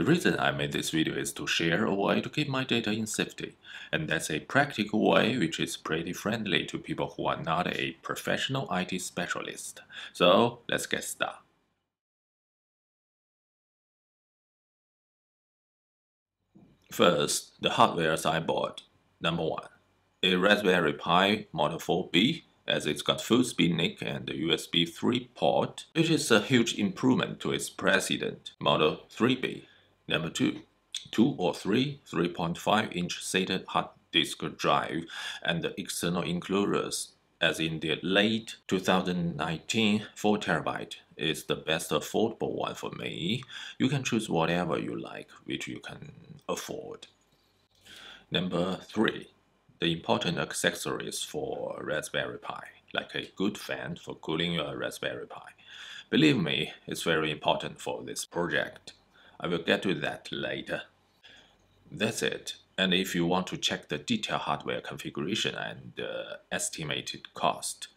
The reason I made this video is to share a way to keep my data in safety, and that's a practical way which is pretty friendly to people who are not a professional IT specialist. So let's get started. First, the hardwares I bought. Number one, a Raspberry Pi Model 4B as it's got full speed NIC and the USB 3 port, which is a huge improvement to its precedent, Model 3B. Number 2. 2 or 3 3.5 inch SATA hard disk drive and the external enclosures as in the late 2019 4 terabyte is the best affordable one for me. You can choose whatever you like, which you can afford. Number 3 the important accessories for Raspberry Pi, like a good fan for cooling your Raspberry Pi. Believe me, it's very important for this project. I will get to that later. That's it. And if you want to check the detailed hardware configuration and uh, estimated cost,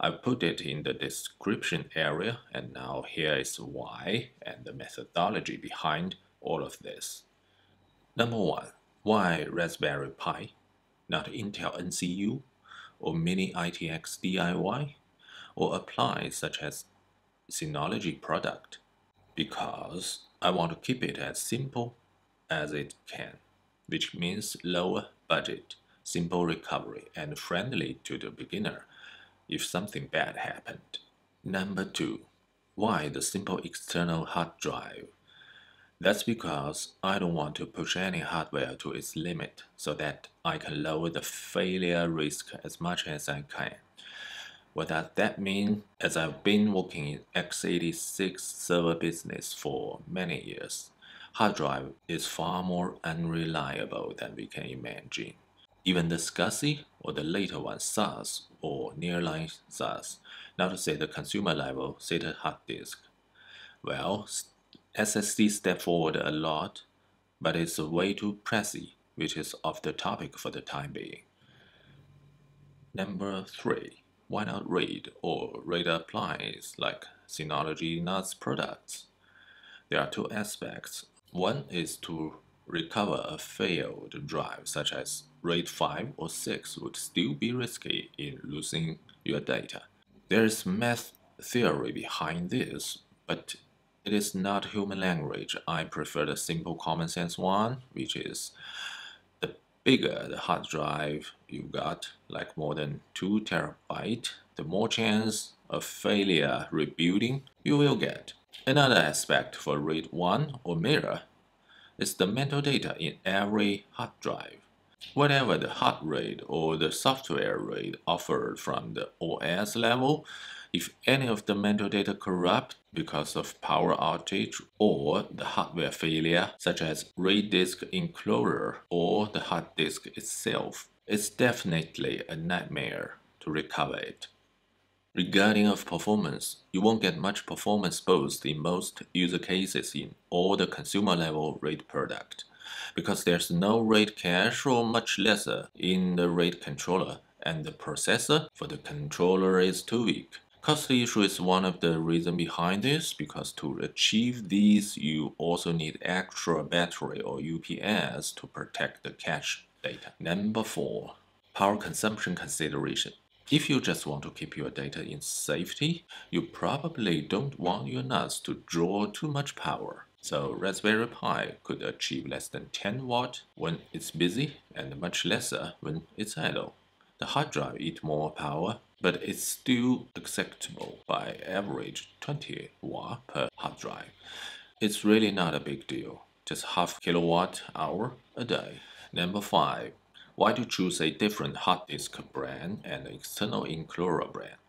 I've put it in the description area and now here is why and the methodology behind all of this. Number one, why Raspberry Pi? not Intel NUC or Mini ITX DIY or apply such as Synology product because I want to keep it as simple as it can, which means lower budget, simple recovery, and friendly to the beginner if something bad happened. Number two, why the simple external hard drive? That's because I don't want to push any hardware to its limit so that I can lower the failure risk as much as I can. What does that mean? As I've been working in x86 server business for many years, hard drive is far more unreliable than we can imagine. Even the SCSI or the later one SAS or nearline SAS, not to say the consumer level SATA hard disk, well, SSD step forward a lot, but it's way too pricey, which is off the topic for the time being. Number 3. Why not RAID or RAID appliance like Synology NAS products? There are two aspects. One is to recover a failed drive such as RAID 5 or 6 would still be risky in losing your data. There is math theory behind this, but it is not human language. I prefer the simple common sense one, which is bigger uh, the hard drive you've got, like more than 2 terabyte, the more chance of failure rebuilding you will get. Another aspect for RAID 1 or mirror is the metadata in every hard drive. Whatever the hard RAID or the software RAID offered from the OS level, if any of the metadata corrupt because of power outage or the hardware failure, such as RAID disk enclosure or the hard disk itself, it's definitely a nightmare to recover it. Regarding of performance, you won't get much performance boost in most user cases in all the consumer level RAID product because there's no RAID cache or much lesser in the RAID controller and the processor for the controller is too weak. Cost issue is one of the reasons behind this because to achieve these you also need extra battery or UPS to protect the cache data. Number 4. Power consumption consideration. If you just want to keep your data in safety, you probably don't want your NAS to draw too much power. So Raspberry Pi could achieve less than 10 watt when it's busy and much lesser when it's idle. The hard drive eats more power, but it's still acceptable by average 20 watt per hard drive. It's really not a big deal, just half kilowatt hour a day. Number 5. Why to choose a different hard disk brand and external enclosure brand?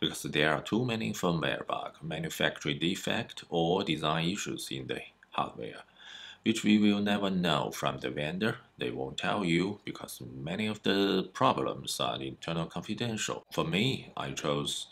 Because there are too many firmware bug, manufacturing defect, or design issues in the hardware which we will never know from the vendor. They won't tell you because many of the problems are internal confidential. For me, I chose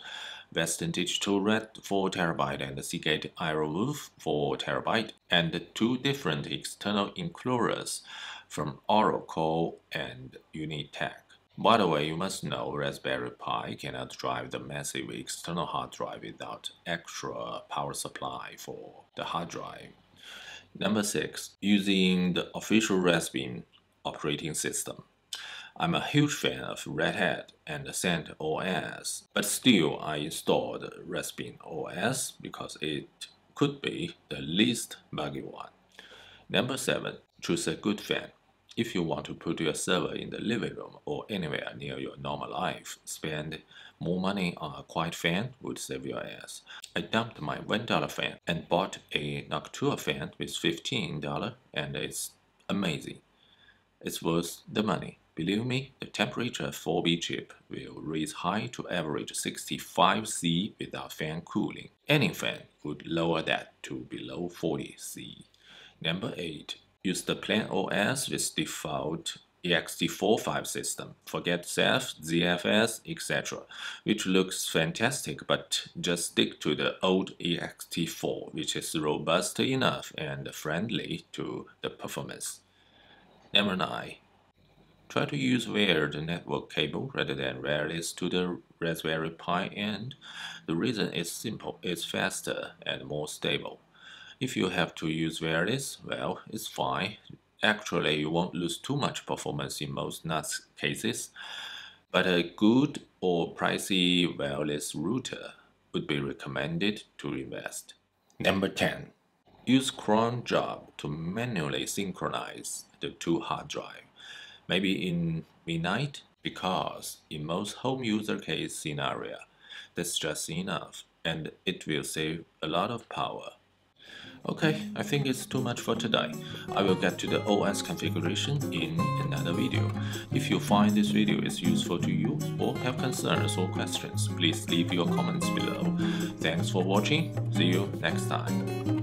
Western Digital Red 4TB and Seagate IronWolf 4TB and two different external enclosures from Orico and Unitek. By the way, you must know Raspberry Pi cannot drive the massive external hard drive without extra power supply for the hard drive. Number 6. Using the official Raspbian operating system. I'm a huge fan of Red Hat and CentOS, but still I installed Raspbian OS because it could be the least buggy one. Number 7. Choose a good fan. If you want to put your server in the living room or anywhere near your normal life, spend more money on a quiet fan would save your ass. I dumped my $1 fan and bought a Noctua fan with $15 and it's amazing. It's worth the money. Believe me, the temperature 4B chip will raise high to average 65 C without fan cooling. Any fan would lower that to below 40 C. Number 8. Use the plain OS with default ext4 file system. Forget Ceph, ZFS, etc., which looks fantastic, but just stick to the old ext4, which is robust enough and friendly to the performance. Number 9. Try to use wired network cable rather than wireless to the Raspberry Pi end. The reason is simple, it's faster and more stable. If you have to use wireless, well, it's fine. Actually, you won't lose too much performance in most NAS cases, but a good or pricey wireless router would be recommended to invest. Number 10. Use cron job to manually synchronize the two hard drive, maybe in midnight, because in most home user case scenario, that's just enough and it will save a lot of power. Okay, I think it's too much for today. I will get to the OS configuration in another video. If you find this video is useful to you or have concerns or questions, please leave your comments below. Thanks for watching. See you next time.